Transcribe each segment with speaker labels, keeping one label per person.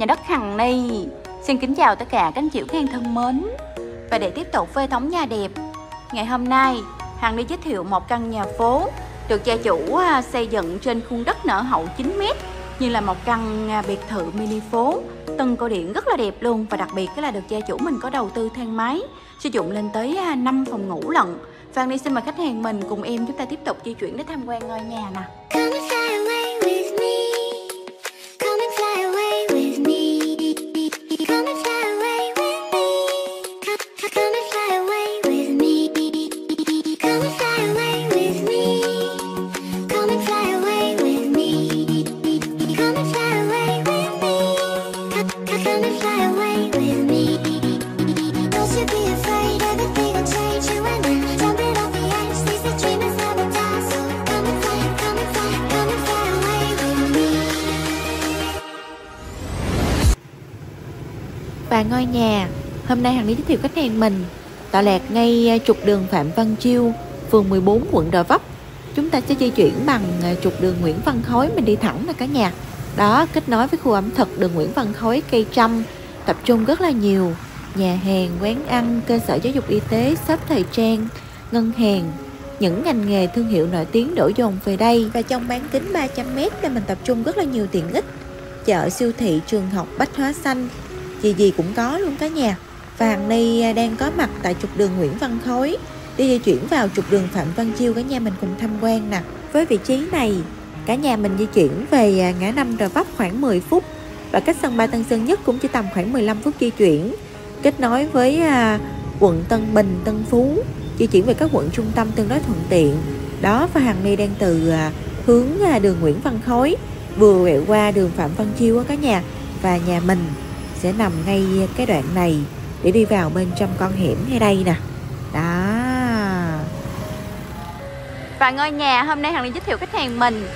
Speaker 1: Nhà đất Hằng Ni. Xin kính chào tất cả các anh chị khán thân mến. Và để tiếp tục phê thống nhà đẹp, Ngày hôm nay, Hằng Ni giới thiệu một căn nhà phố Được gia chủ à, xây dựng trên khuôn đất nở hậu 9m Như là một căn à, biệt thự mini phố Tân cổ điển rất là đẹp luôn. Và đặc biệt cái là được gia chủ mình có đầu tư thang máy, Sử dụng lên tới à, 5 phòng ngủ lận. Phan đi xin mời khách hàng mình cùng em. Chúng ta tiếp tục di chuyển để tham quan ngôi nhà nè.
Speaker 2: Và ngôi nhà. Hôm nay Hằng Lý giới thiệu khách hàng mình. Tọa lạc ngay à, trục đường Phạm Văn Chiêu Phường 14 quận Gò Vấp. Chúng ta sẽ di chuyển bằng à, trục đường Nguyễn Văn Khối Mình đi thẳng là cả nhà. Đó kết nối với khu ẩm thực đường Nguyễn Văn Khối Cây trăm Tập trung rất là nhiều. Nhà hàng, quán ăn, cơ sở giáo dục y tế shop thời trang, ngân hàng. Những ngành nghề thương hiệu nổi tiếng đổ dồn về đây. Và trong bán kính 300m là mình tập trung rất là nhiều tiện ích. Chợ siêu thị trường học bách hóa xanh gì gì cũng có luôn cả nhà. Và hàng ni à, đang có mặt tại trục đường Nguyễn Văn Khối. Đi di chuyển vào trục đường Phạm Văn Chiêu cả nhà mình cùng tham quan nè. Với vị trí này cả nhà mình di chuyển về à, ngã năm Gò Vấp khoảng 10 phút. Và cách sân bay Tân Sơn Nhất cũng chỉ tầm khoảng 15 phút di chuyển. Kết nối với à, quận Tân Bình, Tân Phú. Di chuyển về các quận trung tâm tương đối thuận tiện. Đó và hàng ni đang từ hướng đường Nguyễn Văn Khối. Vừa quẹo qua đường Phạm Văn Chiêu á cả nhà. Và nhà mình sẽ nằm ngay cái đoạn này để đi vào bên trong con hẻm ngay đây nè. Đó.
Speaker 1: Và ngôi nhà hôm nay Hằng Liên giới thiệu khách hàng mình.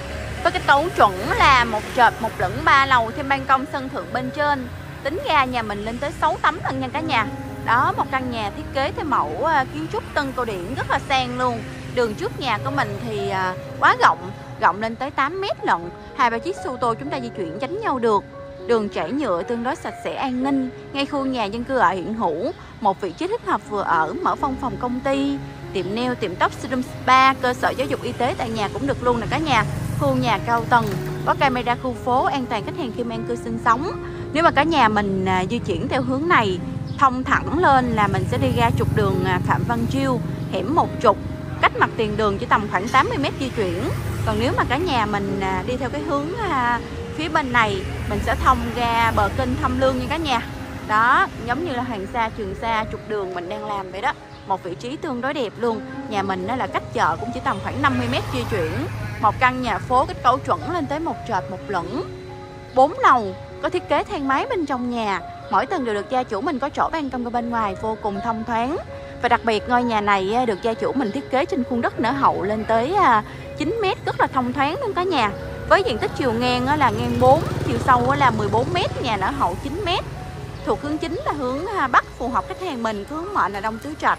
Speaker 1: Với cái cấu chuẩn là một trệt, một lửng ba lầu thêm ban công sân thượng bên trên. Tính ra nhà mình lên tới 6 tấm lần nha cả nhà. Đó, một căn nhà thiết kế theo mẫu à, kiến trúc tân cổ điển rất là sang luôn. Đường trước nhà của mình thì à, quá rộng rộng lên tới 8 mét lận. Hai ba chiếc xe ô tô chúng ta di chuyển tránh nhau được đường trải nhựa tương đối sạch sẽ an ninh ngay khu nhà dân cư ở hiện hữu một vị trí thích hợp vừa ở mở văn phòng công ty. Tiệm nail tiệm tóc serum spa cơ sở giáo dục y tế tại nhà cũng được luôn nè cả nhà. Khu nhà cao tầng có camera khu phố an toàn khách hàng khi mang cư sinh sống. Nếu mà cả nhà mình à, di chuyển theo hướng này thông thẳng lên là mình sẽ đi ra trục đường à, Phạm Văn Chiêu hẻm một trục cách mặt tiền đường chỉ tầm khoảng 80 mét di chuyển. Còn nếu mà cả nhà mình à, đi theo cái hướng à, phía bên này mình sẽ thông ra bờ kênh Thâm Lương nha cả nhà. Đó, giống như là Hoàng Sa Trường Sa trục đường mình đang làm vậy đó. Một vị trí tương đối đẹp luôn. Nhà mình đó là cách chợ cũng chỉ tầm khoảng 50 mét di chuyển. Một căn nhà phố kết cấu chuẩn lên tới một trệt một lửng. Bốn lầu, có thiết kế thang máy bên trong nhà. Mỗi tầng đều được gia chủ mình có chỗ ban công ở bên ngoài, vô cùng thông thoáng. Và đặc biệt ngôi nhà này được gia chủ mình thiết kế trên khuôn đất nở hậu lên tới à, 9 mét, rất là thông thoáng luôn cả nhà với diện tích chiều ngang là ngang 4 chiều sâu là 14 mét, nhà nở hậu 9 mét. Thuộc hướng chính là hướng à, bắc, phù hợp khách hàng mình hướng mệnh là đông tứ trạch.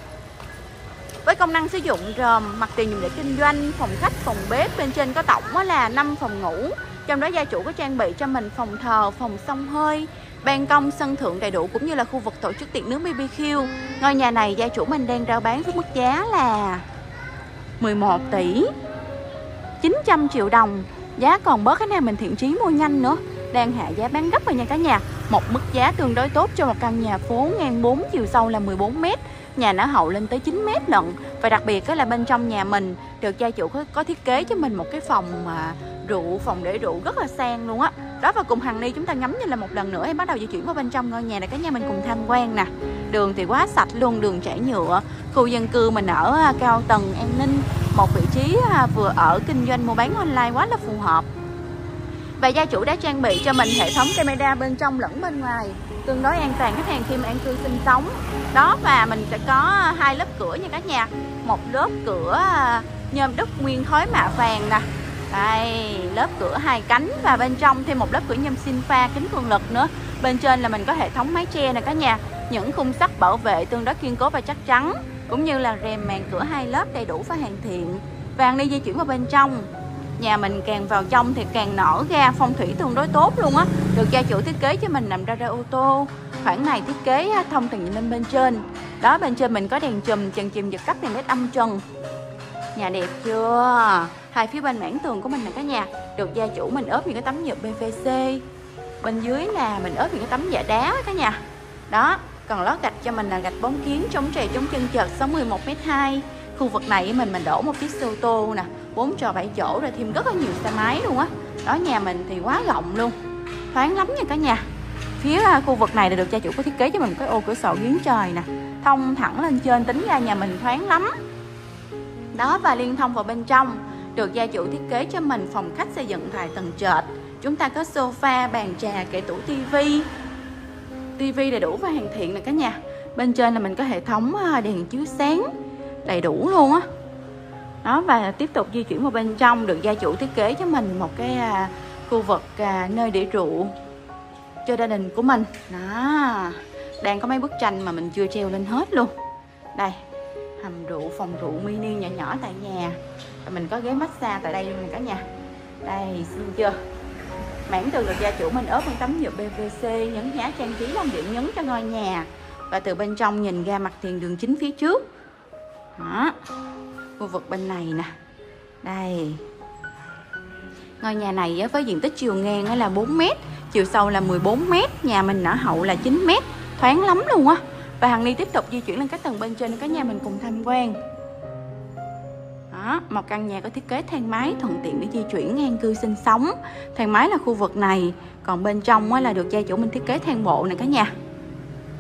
Speaker 1: Với công năng sử dụng gồm mặt tiền dùng để kinh doanh, phòng khách, phòng bếp, bên trên có tổng là 5 phòng ngủ. Trong đó gia chủ có trang bị cho mình phòng thờ, phòng sông hơi, ban công, sân thượng đầy đủ, cũng như là khu vực tổ chức tiệc nướng BBQ ngôi nhà này gia chủ mình đang rao bán với mức giá là 11 tỷ 900 triệu đồng giá còn bớt cái nào mình thiện chí mua nhanh nữa. Đang hạ giá bán gấp rồi nha cả nhà. Một mức giá tương đối tốt cho một căn nhà phố ngang 4 chiều sâu là 14 mét. Nhà nở hậu lên tới 9 mét lận. Và đặc biệt là bên trong nhà mình được gia chủ có, có thiết kế cho mình một cái phòng mà rượu phòng để rượu rất là sang luôn á đó, và cùng hằng ni chúng ta ngắm như là một lần nữa. Em bắt đầu di chuyển vào bên trong ngôi nhà này, cả nhà mình cùng tham quan nè. Đường thì quá sạch luôn, đường trải nhựa. Khu dân cư mình ở à, cao tầng an ninh, một vị trí à, vừa ở kinh doanh mua bán online quá là phù hợp. Và gia chủ đã trang bị cho mình hệ thống camera bên trong lẫn bên ngoài, tương đối an toàn khách hàng khi mà an cư sinh sống. Đó, và mình sẽ có hai lớp cửa nha cả nhà. Một lớp cửa à, nhôm đất nguyên khối mạ vàng nè đây, lớp cửa hai cánh và bên trong thêm một lớp cửa nhôm sinh pha kính cường lực nữa. Bên trên là mình có hệ thống mái che nè cả nhà. Những khung sắt bảo vệ tương đối kiên cố và chắc chắn, cũng như là rèm màn cửa hai lớp đầy đủ và hoàn thiện. Vàng đi di chuyển vào bên trong. Nhà mình càng vào trong thì càng nở ra phong thủy tương đối tốt luôn á. Được gia chủ thiết kế cho mình nằm ra ra ô tô. Khoảng này thiết kế à, thông tầng nhìn lên bên trên. Đó, bên trên mình có đèn chùm trần chìm giật cấp đèn led âm trần nhà đẹp chưa? Hai phía bên mảng tường của mình là cái nhà. Được gia chủ mình ốp những cái tấm nhựa PVC bên dưới là mình ốp những cái tấm dạ đá cả nhà. Đó, còn lót gạch cho mình là gạch bóng kiến chống trầy chống chân chợt 61 m 2 khu vực này mình mình đổ một chiếc xe ô tô nè, bốn trò 7 chỗ rồi thêm rất là nhiều xe máy luôn á. Đó. đó nhà mình thì quá rộng luôn. Thoáng lắm nha cả nhà. Phía à, khu vực này là được gia chủ có thiết kế cho mình một cái ô cửa sổ giếng trời nè. Thông thẳng lên trên, tính ra nhà mình thoáng lắm đó và liên thông vào bên trong, được gia chủ thiết kế cho mình phòng khách xây dựng tại tầng trệt. Chúng ta có sofa, bàn trà, kệ tủ tivi. Tivi đầy đủ và hoàn thiện nè cả nhà. Bên trên là mình có hệ thống ờ, đèn chiếu sáng đầy đủ luôn á. Đó, và tiếp tục di chuyển vào bên trong, được gia chủ thiết kế cho mình một cái ờ, khu vực ờ, nơi để rượu cho gia đình của mình. Đó, đang có mấy bức tranh mà mình chưa treo lên hết luôn. Đây hầm rượu, phòng rượu mini nhỏ nhỏ tại nhà. Mình có ghế massage tại đây luôn nè cả nhà. Đây, xin chưa? Mảng tường được gia chủ mình ốp bằng tấm nhựa PVC nhấn nhá trang trí làm điểm nhấn cho ngôi nhà. Và từ bên trong nhìn ra mặt tiền đường chính phía trước. Đó, khu vực bên này nè. Đây. Ngôi nhà này với diện tích chiều ngang là 4 mét, chiều sâu là 14 mét, nhà mình nở hậu là 9 mét. Thoáng lắm luôn á và hằng ni tiếp tục di chuyển lên các tầng bên trên để cả nhà mình cùng tham quan. Đó, một căn nhà có thiết kế thang máy thuận tiện để di chuyển ngang cư sinh sống. Thang máy là khu vực này còn bên trong là được gia chủ mình thiết kế thang bộ này cả nhà.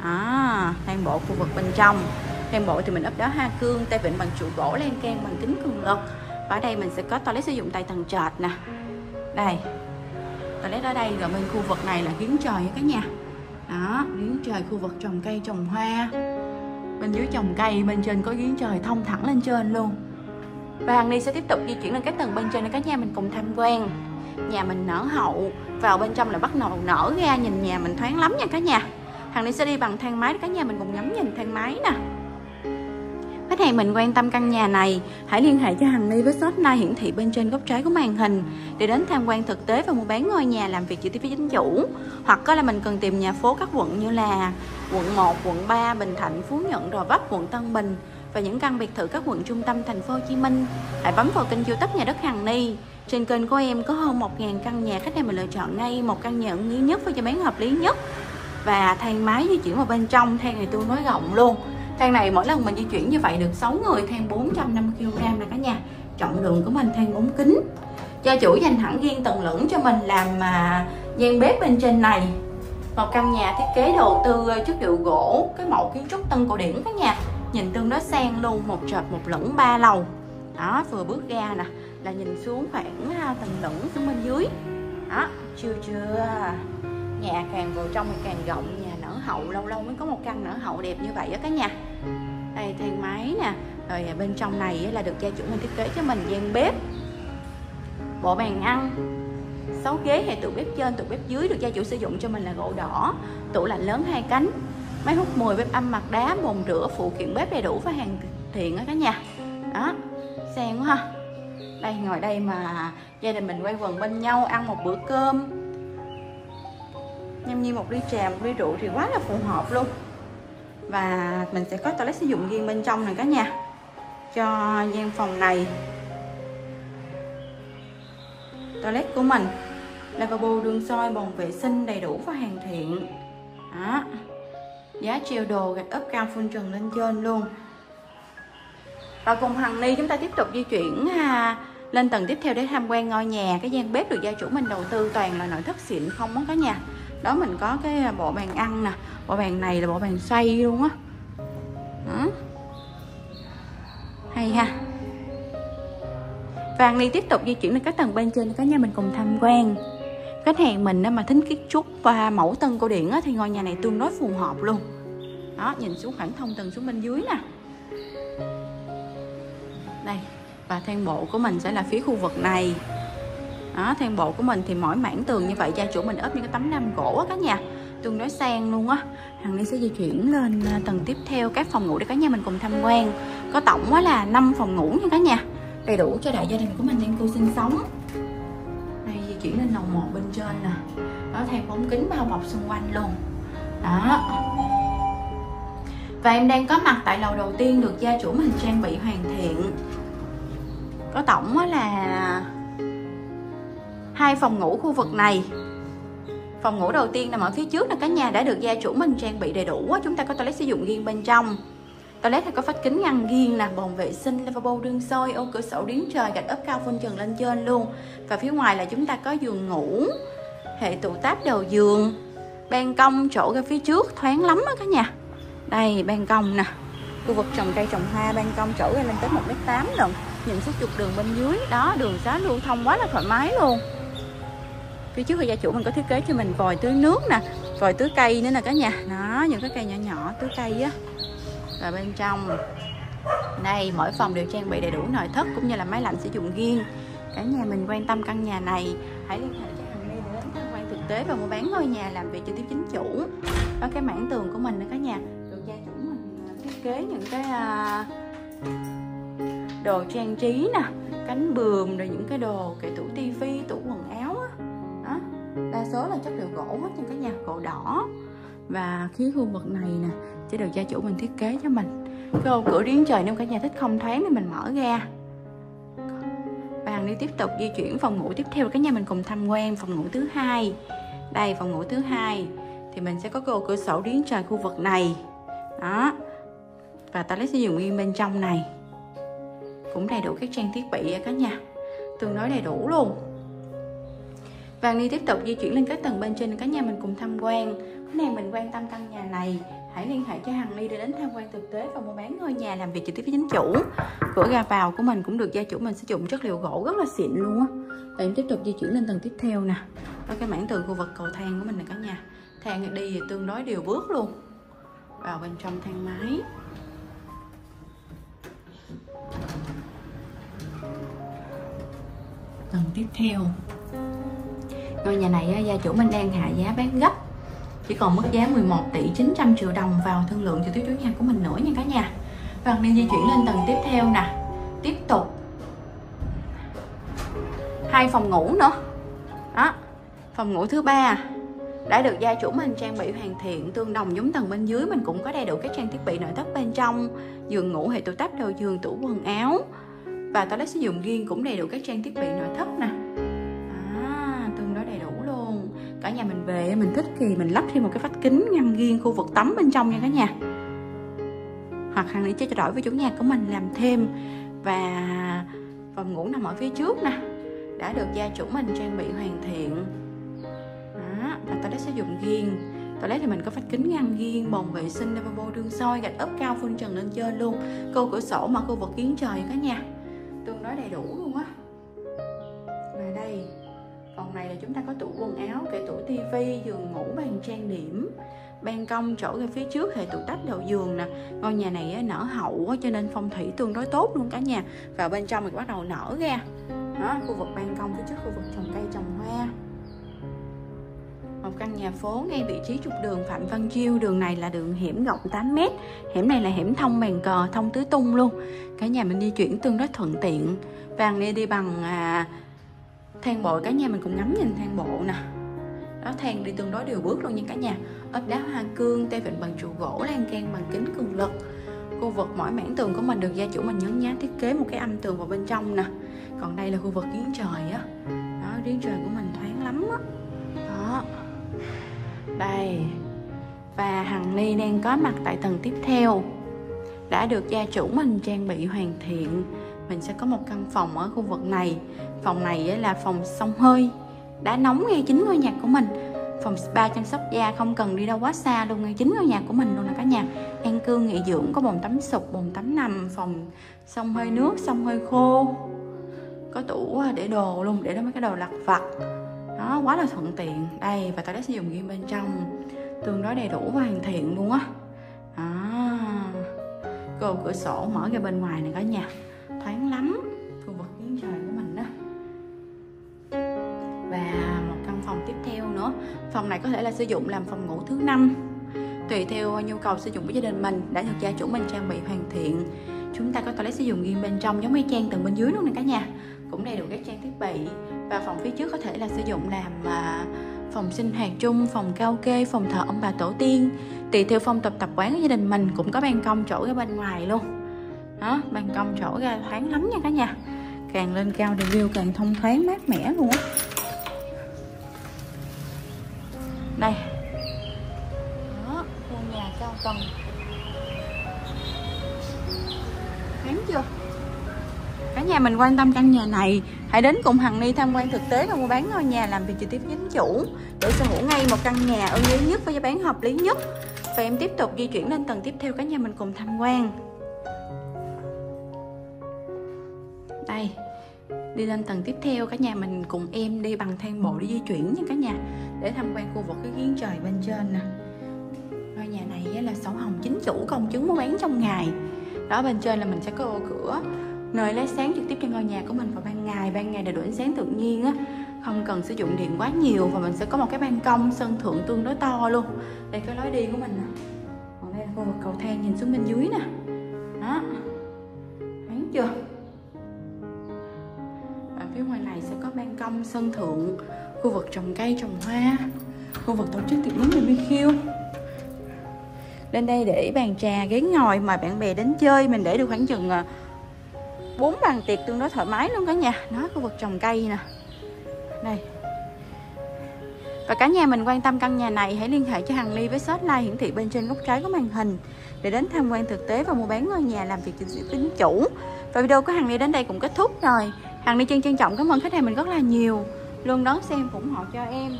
Speaker 1: Đó, thang bộ khu vực bên trong. Thang bộ thì mình ấp đá hoa cương tay vịn bằng trụ gỗ lan can bằng kính cường lực. Và ở đây mình sẽ có toilet sử dụng tại tầng trệt nè. Đây toilet ở đây rồi bên khu vực này là giếng trời cả nhà đó, giếng trời khu vực trồng cây, trồng hoa. Bên dưới trồng cây, bên trên có giếng trời thông thẳng lên trên luôn. Và hàng ni sẽ tiếp tục di chuyển lên các tầng bên trên để các nhà mình cùng tham quan. Nhà mình nở hậu, vào bên trong là bắt đầu nở ra, nhìn nhà mình thoáng lắm nha cả nhà. Hàng ni sẽ đi bằng thang máy để cả nhà mình cùng ngắm nhìn thang máy nè. Khách hàng mình quan tâm căn nhà này, hãy liên hệ cho Hằng Ni với số hotline hiển thị bên trên góc trái của màn hình để đến tham quan thực tế và mua bán ngôi nhà làm việc trực tiếp với chính chủ. Hoặc có là mình cần tìm nhà phố các quận như là quận 1, quận 3, Bình Thạnh, Phú Nhuận, Gò Vấp, quận Tân Bình và những căn biệt thự các quận trung tâm thành phố Hồ Chí Minh. Hãy bấm vào kênh YouTube nhà đất Hằng Ni. Trên kênh của em có hơn 1.000 căn nhà khách hàng mình lựa chọn ngay một căn nhà ưng ý nhất với giá bán hợp lý nhất và thang máy di chuyển vào bên trong thang này tôi nói rộng luôn thang này mỗi lần mình di chuyển như vậy được 6 người, thang 450kg nè cả nhà. Trọng lượng của mình thang bốn kính. Gia chủ dành hẳn riêng tầng lửng cho mình làm mà gian bếp bên trên này. Một căn nhà thiết kế đầu tư à, chất liệu gỗ, cái mẫu kiến trúc tân cổ điển cả nhà. Nhìn tương đối sang luôn, một trệt một lửng, ba lầu. Đó, vừa bước ra nè, là nhìn xuống khoảng à, tầng lửng xuống bên dưới. Đó, chưa chưa. Nhà càng vào trong thì càng rộng hậu, lâu lâu mới có một căn nở hậu đẹp như vậy đó cả nhà. Đây thang máy nè, rồi bên trong này là được gia chủ mình thiết kế cho mình, gian bếp. Bộ bàn ăn 6 ghế hay tủ bếp trên, tủ bếp dưới được gia chủ sử dụng cho mình là gỗ đỏ. Tủ lạnh lớn hai cánh, máy hút mùi, bếp âm, mặt đá, bồn rửa, phụ kiện bếp đầy đủ và hàng thiện đó cả nhà. Đó, sang quá ha. Đây, ngồi đây mà gia đình mình quay quần bên nhau ăn một bữa cơm nhâm nhi một ly trà một ly rượu thì quá là phù hợp luôn. Và mình sẽ có toilet sử dụng riêng bên trong này cả nhà. Cho gian phòng này. Toilet của mình. Lavabo đường soi bồn vệ sinh đầy đủ và hoàn thiện. Đó. Giá treo đồ gạch ốp cao phun trần lên trên luôn. Và cùng Hằng Ni chúng ta tiếp tục di chuyển ha, lên tầng tiếp theo để tham quan ngôi nhà. Cái gian bếp được gia chủ mình đầu tư toàn là nội thất xịn không á cả nhà đó, mình có cái à, bộ bàn ăn nè. Bộ bàn này là bộ bàn xoay luôn á. Đó. hay ha. Vàng Ly tiếp tục di chuyển lên các tầng bên trên cả nhà mình cùng tham quan. Khách hàng mình mà thính kiến trúc và mẫu tân cổ điển thì ngôi nhà này tương đối phù hợp luôn. Đó, nhìn xuống khoảng thông tầng xuống bên dưới nè. Đây, và thang bộ của mình sẽ là phía khu vực này đó thêm bộ của mình thì mỗi mảng tường như vậy, gia chủ mình ốp những cái tấm nam gỗ á cả nhà. Tương đối sang luôn á. Hằng này sẽ di chuyển lên à, tầng tiếp theo các phòng ngủ để cả nhà mình cùng tham quan. Có tổng là 5 phòng ngủ nha cả nhà. Đầy đủ cho đại gia đình của mình đang cư sinh sống. Đây, di chuyển lên lầu một bên trên nè. Đó thêm bóng kính bao bọc xung quanh luôn. Đó. Và em đang có mặt tại lầu đầu tiên được gia chủ mình trang bị hoàn thiện. Có tổng á là hai phòng ngủ khu vực này. Phòng ngủ đầu tiên nằm ở phía trước là cả nhà đã được gia chủ mình trang bị đầy đủ chúng ta có toilet sử dụng riêng bên trong. Toilet thì có vách kính ngăn riêng nè, bồn vệ sinh, lavabo đương sôi ô cửa sổ điến trời, gạch ốp cao phun trần lên trên luôn. Và phía ngoài là chúng ta có giường ngủ, hệ tủ táp đầu giường, ban công chỗ ra phía trước, thoáng lắm á cả nhà. Đây, ban công nè. Khu vực trồng cây, trồng hoa, ban công chỗ ra lên tới một mét tám lần nhìn xuống trục đường bên dưới, đó, đường xá lưu thông quá là thoải mái luôn phía trước thì gia chủ mình có thiết kế cho mình vòi tưới nước nè, vòi tưới cây nữa nè cả nhà. Đó, những cái cây nhỏ nhỏ tưới cây á. Và bên trong, đây, mỗi phòng đều trang bị đầy đủ nội thất cũng như là máy lạnh sử dụng riêng. Cả nhà mình quan tâm căn nhà này. Hãy liên hệ cho Hằng Ly để đến tham quan thực tế và mua bán ngôi nhà làm việc trực tiếp chính chủ. Đó cái mảng tường của mình nữa cả nhà. Được gia chủ mình à, thiết kế những cái à, đồ trang trí nè, cánh bườm rồi những cái đồ kệ tủ tivi, tủ quần áo đa số là chất liệu gỗ hết trên cả nhà gỗ đỏ. Và khí khu vực này nè sẽ được gia chủ mình thiết kế cho mình. Cái ô cửa điếm trời nếu cả nhà thích không thoáng thì mình mở ra. Bàn đi tiếp tục di chuyển phòng ngủ tiếp theo, cả nhà mình cùng tham quan phòng ngủ thứ hai. Đây, phòng ngủ thứ hai. Thì mình sẽ có cái ô cửa sổ điếm trời khu vực này. Đó. Và toilet sử dụng nguyên bên trong này. Cũng đầy đủ các trang thiết bị cả nhà. Tương đối đầy đủ luôn và ly tiếp tục di chuyển lên các tầng bên trên cả nhà mình cùng tham quan. Cái này mình quan tâm căn nhà này. Hãy liên hệ cho Hằng Ly để đến tham quan thực tế và mua bán ngôi nhà làm việc trực tiếp với chính chủ. Cửa ra vào của mình cũng được gia chủ mình sử dụng chất liệu gỗ rất là xịn luôn á. Và em tiếp tục di chuyển lên tầng tiếp theo nè. Đó cái mảng tường khu vực cầu thang của mình nè cả nhà. Thang đi thì tương đối đều bước luôn. Vào bên trong thang máy. Tầng tiếp theo ngôi nhà này gia chủ mình đang hạ giá bán gấp. Chỉ còn mức giá 11 tỷ 900 triệu đồng vào thương lượng cho tiếp chủ nhà của mình nữa nha cả nhà. Vâng, Và đi di chuyển lên tầng tiếp theo nè. Tiếp tục. Hai phòng ngủ nữa. Đó, phòng ngủ thứ ba. Đã được gia chủ mình trang bị hoàn thiện, tương đồng giống tầng bên dưới. Mình cũng có đầy đủ các trang thiết bị nội thất bên trong, giường ngủ, hệ tủ tách đầu giường, tủ quần áo. Và toilet sử dụng riêng cũng đầy đủ các trang thiết bị nội thất nè cả nhà mình về. Mình thích thì mình lắp thêm một cái vách kính ngăn riêng khu vực tắm bên trong nha cả nhà. Hoặc hàng lý trao đổi với chủ nhà của mình làm thêm. Và phòng ngủ nằm ở phía trước nè. Đã được gia chủ mình trang bị hoàn thiện. Đó, và toilet sử dụng riêng toilet thì mình có vách kính ngăn riêng bồn vệ sinh lavabo đương soi gạch ốp cao phun trần lên trên luôn. Cô cửa sổ mà khu vực kiến trời cả nhà. Tương đối đầy đủ luôn. Chúng ta có tủ quần áo kệ tủ tivi giường ngủ bàn trang điểm ban công chỗ ngay phía trước hệ tủ tách đầu giường nè. Ngôi nhà này nở hậu cho nên phong thủy tương đối tốt luôn cả nhà. Và bên trong thì bắt đầu nở ra. Đó khu vực ban công phía trước khu vực trồng cây trồng hoa. Một căn nhà phố ngay vị trí trục đường Phạm Văn Chiêu. Đường này là đường hẻm rộng 8m hẻm này là hẻm thông bàn cờ thông tứ tung luôn. Cả nhà mình di chuyển tương đối thuận tiện. Vàng đi đi bằng à, thang bộ, cả nhà mình cùng ngắm nhìn thang bộ nè. Đó, thang đi tương đối đều bước luôn nha cả nhà. Ốp đá hoa cương, tay vịn bằng trụ gỗ, lan can bằng kính cường lực. Khu vực mỗi mảng tường của mình được gia chủ mình nhấn nhá, thiết kế một cái âm tường vào bên trong nè. Còn đây là khu vực giếng trời á. Đó, giếng trời của mình thoáng lắm á. Đó. Đây. Và Hằng Ly đang có mặt tại tầng tiếp theo. Đã được gia chủ mình trang bị hoàn thiện mình sẽ có một căn phòng ở khu vực này. Phòng này là phòng xông hơi. Đã nóng ngay chính ngôi nhà của mình. Phòng spa chăm sóc da không cần đi đâu quá xa luôn, ngay chính ngôi nhà của mình luôn nè cả nhà. An cư, nghỉ dưỡng, có bồn tắm sụp, bồn tắm nằm, phòng xông hơi nước xông hơi khô. Có tủ à, để đồ luôn, để đó mấy cái đồ lặt vặt. Đó, quá là thuận tiện. Đây, và toilet sử dụng riêng bên trong. Tương đối đầy đủ và hoàn thiện luôn á. Đó. Cô, cửa sổ mở ra bên ngoài này cả nhà thoáng lắm, khu vực giếng trời của mình đó. Và một căn phòng tiếp theo nữa. Phòng này có thể là sử dụng làm phòng ngủ thứ năm. Tùy theo nhu cầu sử dụng của gia đình mình, đã được gia chủ mình trang bị hoàn thiện. Chúng ta có toilet sử dụng riêng bên trong, giống như trang tầng bên dưới luôn nè cả nhà. Cũng đầy đủ các trang thiết bị. Và phòng phía trước có thể là sử dụng làm à, phòng sinh hoạt chung, phòng cao kê phòng thờ ông bà tổ tiên. Tùy theo phong tục tập quán của gia đình mình, cũng có ban công chỗ ở bên ngoài luôn đó ban công chỗ ra thoáng lắm nha cả nhà. Càng lên cao review càng thông thoáng, mát mẻ luôn á. Đây. Đó khu nhà cao tầng thoáng chưa? Cả nhà mình quan tâm căn nhà này. Hãy đến cùng Hằng Ni tham quan thực tế và mua bán ngôi nhà làm việc trực tiếp với chính chủ để sở hữu ngay một căn nhà ưng ý nhất với giá bán hợp lý nhất. Và em tiếp tục di chuyển lên tầng tiếp theo, cả nhà mình cùng tham quan. Đây đi lên tầng tiếp theo, cả nhà mình cùng em đi bằng thang bộ đi di chuyển nha cả nhà, để tham quan khu vực cái giếng trời bên trên nè. Ngôi nhà này là sổ hồng chính chủ, công chứng mua bán trong ngày. Đó, bên trên là mình sẽ có ô cửa, nơi lấy sáng trực tiếp cho ngôi nhà của mình vào ban ngày. Ban ngày đầy đủ ánh sáng tự nhiên á, không cần sử dụng điện quá nhiều và mình sẽ có một cái ban công sân thượng tương đối to luôn. Đây cái lối đi của mình nè. Còn đây là khu vực cầu thang nhìn xuống bên dưới nè. Sẽ có ban công, sân thượng, khu vực trồng cây, trồng hoa, khu vực tổ chức tiệc nướng BBQ lên đây để bàn trà ghế ngồi mời bạn bè đến chơi, mình để được khoảng chừng à, bốn bàn tiệc tương đối thoải mái luôn cả nhà. Nó khu vực trồng cây nè. Đây. Và cả nhà mình quan tâm căn nhà này, hãy liên hệ cho Hằng Ly với số hiển thị bên trên góc trái của màn hình để đến tham quan thực tế và mua bán ngôi nhà làm việc chính tiếp tính chủ. Và video của Hằng Ly đến đây cũng kết thúc rồi. Hằng đi chân trân trọng cảm ơn khách hàng mình rất là nhiều. Luôn đón xem, ủng hộ cho em.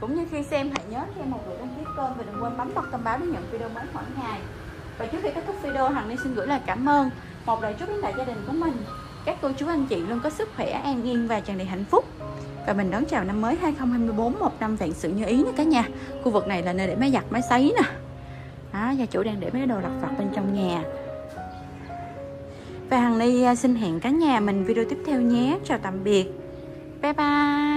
Speaker 1: Cũng như khi xem, hãy nhớ cho em một lượt đăng ký kênh và đừng quên bấm bật thông báo để nhận video mới mỗi ngày. Và trước khi kết thúc video, Hằng đi xin gửi lời cảm ơn, một lời chúc đến đại gia đình của mình. Các cô chú anh chị luôn có sức khỏe, an yên và tràn đầy hạnh phúc. Và mình đón chào năm mới 2024 một năm vạn sự như ý nha cả nhà. Khu vực này là nơi để máy giặt, máy sấy nè. Đó, gia chủ đang để mấy đồ lặt vặt bên trong nhà và Hằng Ly à, xin hẹn cả nhà mình video tiếp theo nhé. Chào tạm biệt. Bye bye.